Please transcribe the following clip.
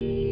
you.